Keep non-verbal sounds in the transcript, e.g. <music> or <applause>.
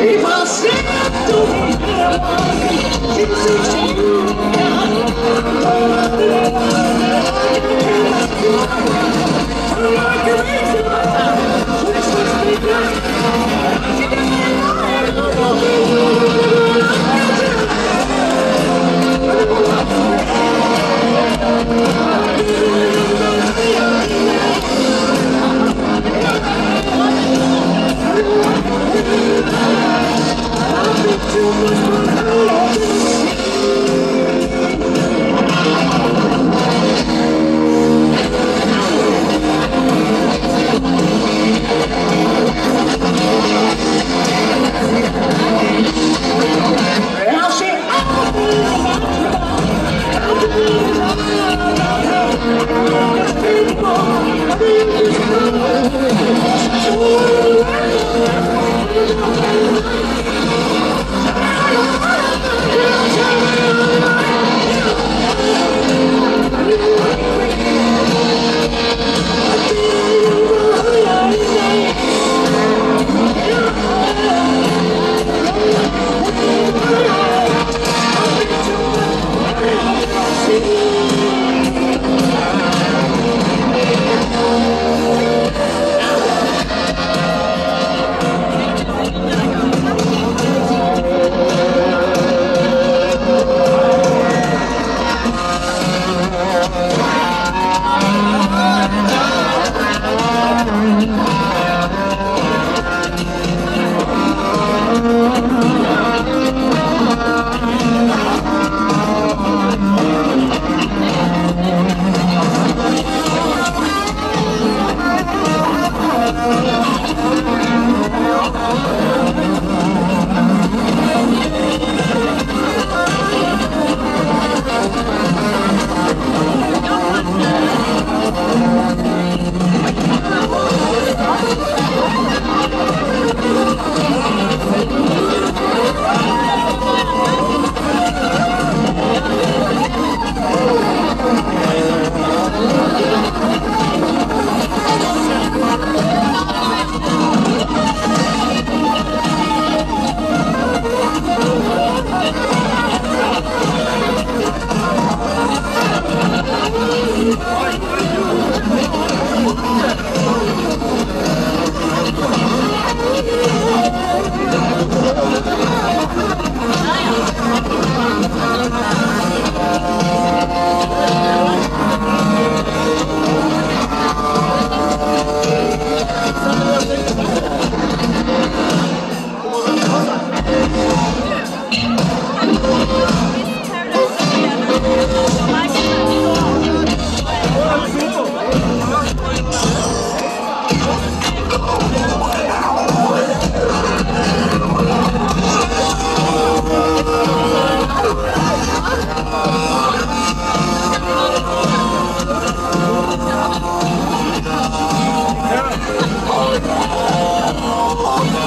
People stand to me, Thank you. الله <laughs>